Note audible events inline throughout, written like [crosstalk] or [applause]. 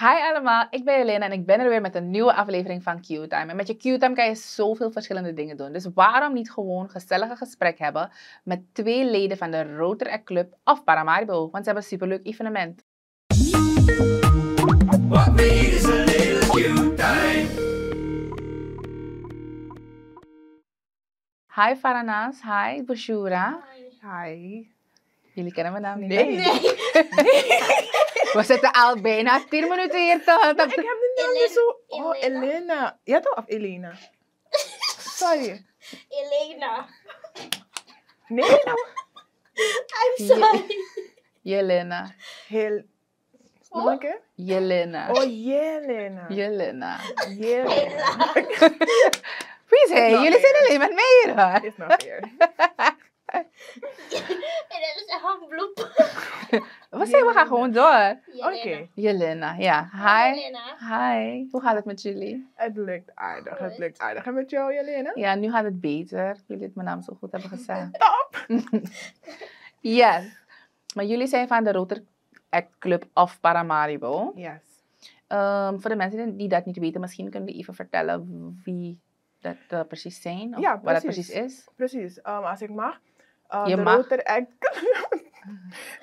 Hi allemaal, ik ben Jelena en ik ben er weer met een nieuwe aflevering van Q-Time. En met je Q-Time kan je zoveel verschillende dingen doen. Dus waarom niet gewoon een gezellige gesprek hebben met twee leden van de Rotary Club of Paramaribo? Want ze hebben een superleuk evenement. Need is a little Q-time. Hi Faranas, hi Bushura. Hi. Jullie kennen mijn naam niet. Nee. hè? [laughs] We zitten al bijna 10 minuten hier te... Ik heb de naam niet zo... Oh, Elena. Ja toch? Of Elena? Sorry. Elena. Nee, nou. I'm sorry. Jelena. Heel... Nog een keer? Jelena. Oh, Jelena. Jelena. Jelena. Wie? Nog Jullie zijn alleen met mij hier. Is nog weer. [laughs] En dat is echt een bloep. [laughs] We zeggen, we gaan gewoon door. Oké. Jelena, ja. Hi. Hi. Hoe gaat het met jullie? Het lukt aardig. Het lukt aardig. En met jou, Jelena? Ja, nu gaat het beter. Jullie het mijn naam zo goed hebben gezegd. [laughs] Top. yes. Maar jullie zijn van de Roter Act Club of Paramaribo. Yes. Ehm, voor de mensen die dat niet weten, misschien kunnen we even vertellen wie dat eh, precies zijn. Of Ja, wat dat precies. precies is. Precies. Um, als ik mag. Uh, Je de. Rotary [laughs] Act...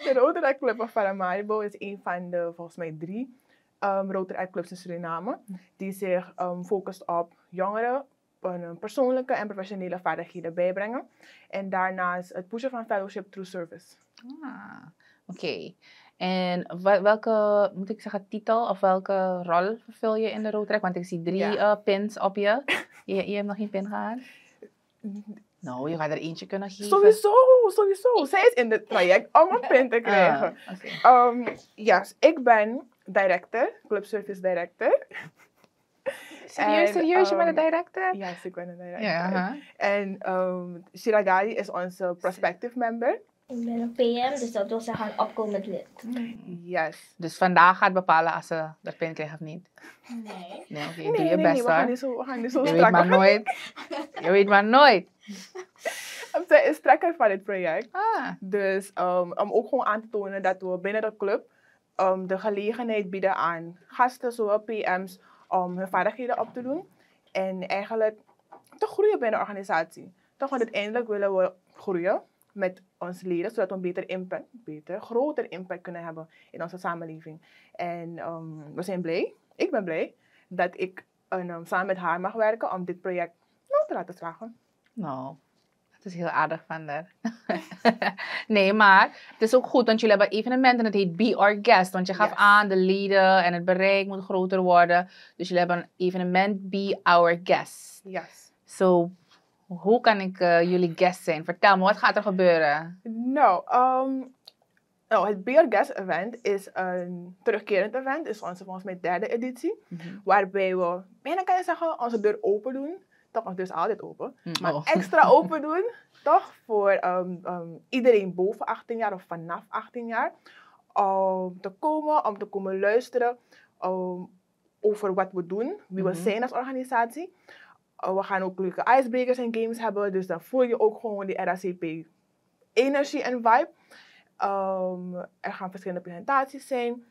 de Rotary Act Club of Paramaribo is een van de, volgens mij, drie um, Rotary Act Clubs in Suriname. Die zich um, focust op jongeren een persoonlijke en professionele vaardigheden bijbrengen. En daarnaast het pushen van fellowship through service. Ah, oké. En welke, moet ik zeggen, titel of welke rol vervul je in de roadtrack? Want ik zie drie Ja. eh, pins op je. je. Je hebt nog geen pin gehad? Nou, je gaat er eentje kunnen geven. Sowieso, sowieso. Zij is in het traject om een pin te krijgen. Ah, oké. Um, yes, ik ben director, club service director. Serieus, serieus, je bent ehm, de director? Ja, ik ben een director. Ja. En um, Shiragali is onze prospective member. Ik ben een PM, dus dat wil zeggen een opkomend lid. Yes. Dus vandaag gaat bepalen als ze de pin krijgen of niet. Nee. Nee, oké, Nee, doe je nee, best nee, we gaan hoor. niet zo, we gaan niet zo Je weet strak. maar nooit. Je weet maar nooit. [laughs] Zij is trekker van dit project. Ah, Dus um, om ook gewoon aan te tonen dat we binnen de club um, de gelegenheid bieden aan gasten, zowel PM's, om hun vaardigheden op te doen. En eigenlijk te groeien binnen de organisatie. Toch, want uiteindelijk willen we groeien met onze leden, zodat we een beter impact, beter, groter impact kunnen hebben in onze samenleving. En um, we zijn blij, ik ben blij, dat ik um, samen met haar mag werken om dit project nou, te laten slagen. nou, dat is heel aardig van haar. [laughs] nee, maar het is ook goed, want jullie hebben een evenement en het heet Be Our Guest. Want je gaf Yes. aan, de leden en het bereik moet groter worden. Dus jullie hebben een evenement Be Our Guest. Yes. So, hoe kan ik eh, jullie guest zijn? Vertel me, wat gaat er gebeuren? Nou, nou, het Beer Guest Event is een terugkerend event. is onze volgens mij derde editie. Waarbij we, bijna kan je zeggen, onze deur open doen. Toch, onze deur is altijd open. Mm, Maar oh. extra [laughs] open doen, toch? Voor ehm, ehm, iedereen boven 18 jaar of vanaf 18 jaar. Om te komen, om te komen luisteren over wat we doen. Wie we Mhm. zijn als organisatie. Uh, we gaan ook leuke icebreakers en games hebben. Dus dan voel je ook gewoon die RACP energie en vibe. Ehm, er gaan verschillende presentaties zijn.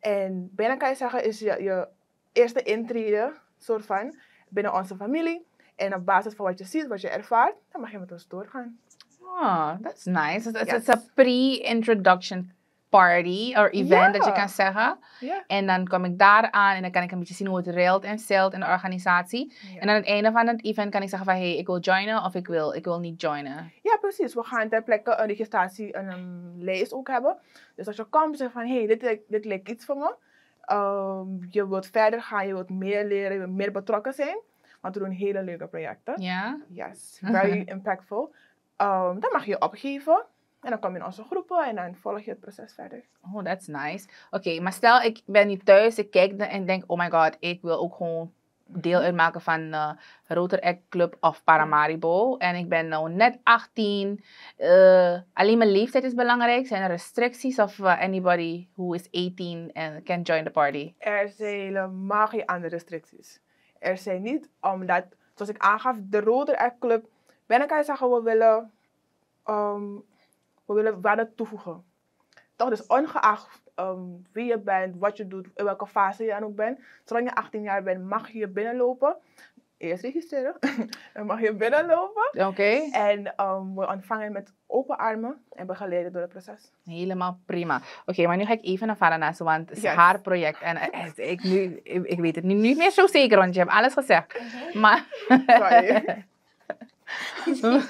En bijna kan je zeggen, is je, je eerste intrede, soort van, binnen onze familie. En op basis van wat je ziet, wat je ervaart, dan mag je met ons doorgaan. Oh, that's nice. It's, Yes. it's a pre-introduction party or event dat je kan zeggen. Ja. En dan kom ik daar aan en dan kan ik een beetje zien hoe het reilt en zeilt in de organisatie. En aan het einde van het event kan ik zeggen van, hey, ik wil joinen of ik wil, ik wil niet joinen. Ja, precies. We gaan ter plekke een registratie en een lijst ook hebben. Dus als je komt en zegt van, hé, hey, dit, lijkt- dit lijkt iets voor me. Ehm, je wilt verder gaan, je wilt meer leren, je wilt meer betrokken zijn. Want we doen hele leuke projecten. Ja? Yes, very [laughs] impactful. Ehm, dan mag je opgeven. En dan kom je in onze groepen en dan volg je het proces verder. Oh, that's nice. Oké, maar stel ik ben nu thuis, ik kijk en denk, oh my god, ik wil ook gewoon deel uitmaken van Rotor Act Club of Paramaribo. En ik ben nou net 18. eh, alleen mijn leeftijd is belangrijk. Zijn er restricties of eh, anybody who is 18 and can join the party? Er zijn helemaal geen andere restricties. Er zijn niet, omdat, zoals ik aangaf, de Roder Act Club, bijna kan je zeggen, we willen, ehm, we willen waarde toevoegen. Toch, dus ongeacht ehm, wie je bent, wat je doet, in welke fase je dan ook bent. Zolang je 18 jaar bent, mag je hier binnenlopen. Eerst registreren. [laughs] dan mag je binnenlopen. Oké, En ehm, we ontvangen met open armen en begeleiden door het proces. helemaal prima. Oké, maar nu ga ik even naar Faranas, want het is Yes. haar project. En eh, ik, nu, ik, ik weet het nu niet meer zo zeker, want je hebt alles gezegd. Maar... [laughs] Sorry. [laughs] [laughs]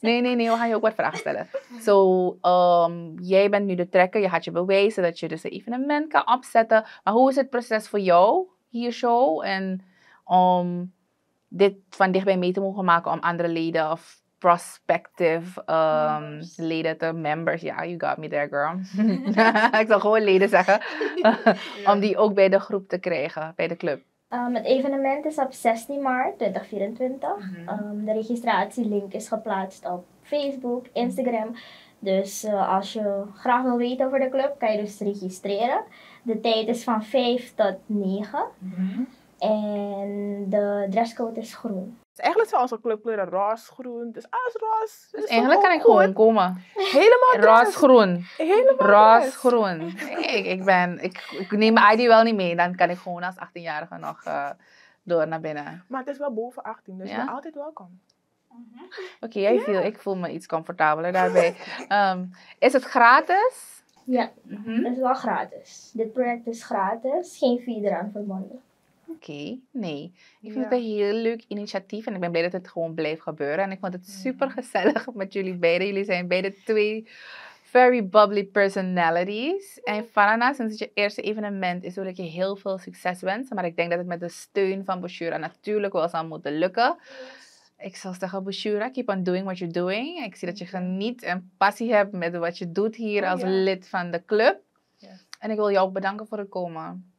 Nee, nee, nee, we gaan je ook wat vragen stellen. Zo, ehm, jij bent nu de trekker, je had je bewezen dat je dus een evenement kan opzetten. Maar hoe is het proces voor jou hier zo? En om dit van dichtbij mee te mogen maken om andere leden of prospective um, Members. leden te members. Ja, you got me there, girl. [laughs] ik zal gewoon leden zeggen. [laughs] om die ook bij de groep te krijgen, bij de club. Um, het evenement is op 16 maart 2024. Mhm. Um, de registratielink is geplaatst op Facebook, Instagram. Dus eh, als je graag wil weten over de club, kan je dus registreren. De tijd is van 5 tot 9. En de dresscode is groen. Dus eigenlijk zijn onze clubkleuren roze, groen. Het is alles roze. Dus is eigenlijk kan ik gewoon komen. Helemaal dress. Roze-groen. Helemaal. Roze-groen. Ik, ik, ben, ik, ik neem mijn ID wel niet mee. Dan kan ik gewoon als 18-jarige nog eh, door naar binnen. Maar het is wel boven 18, dus Ja? je bent altijd welkom. Oké, jij ik voel me iets comfortabeler daarbij. [laughs] Ehm, is het gratis? Ja, Mhm. het is wel gratis. Dit project is gratis, geen fee eraan verbonden. Oké, nee. Ik vind Ja. het een heel leuk initiatief en ik ben blij dat het gewoon blijft gebeuren. En ik vond het super gezellig met jullie beiden. Jullie zijn beide twee very bubbly personalities. En Farana, sinds het je eerste evenement is, wil ik je heel veel succes wensen. Maar ik denk dat het met de steun van Bushura natuurlijk wel zal moeten lukken. Ik zal zeggen, Bushura, keep on doing what you're doing. Ik zie dat je geniet en passie hebt met wat je doet hier Oh, als lid van de club. En ik wil jou bedanken voor het komen.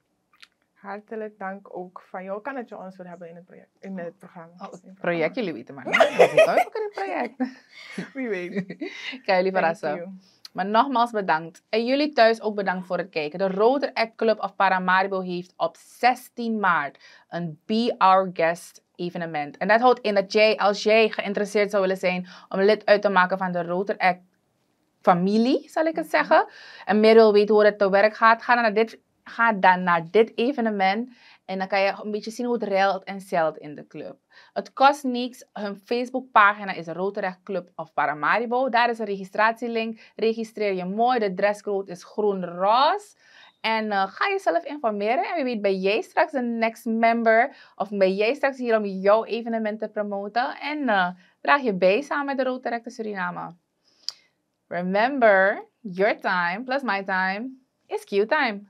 Hartelijk dank ook van jou. Kan het je ons wil hebben in het project, in het programma. Oh, In het project, jullie weten maar niet. Dat is [laughs] ook een project. [laughs] Wie weet. [laughs] Ga jullie verrassen. Maar nogmaals bedankt. En jullie thuis ook bedankt voor het kijken. De Act Club of Paramaribo heeft op 16 maart een Be Our Guest evenement. En dat houdt in dat jij, als jij geïnteresseerd zou willen zijn om lid uit te maken van de Rotor Act familie, zal ik het zeggen. En meer wil weten hoe het te werk gaat, ga dan naar dit, ga dan naar dit evenement. En dan kan je een beetje zien hoe het reilt en zeilt in de club. Het kost niks. Hun Facebookpagina is Roodrecht Club of Paramaribo. Daar is een registratielink. Registreer je mooi. De dresscode is groen-roze. En eh, ga jezelf informeren. En wie weet ben jij straks de next member. Of ben jij straks hier om jouw evenement te promoten. En eh, draag je bij samen met de Roodrecht Suriname. Remember, your time plus my time is. Q time.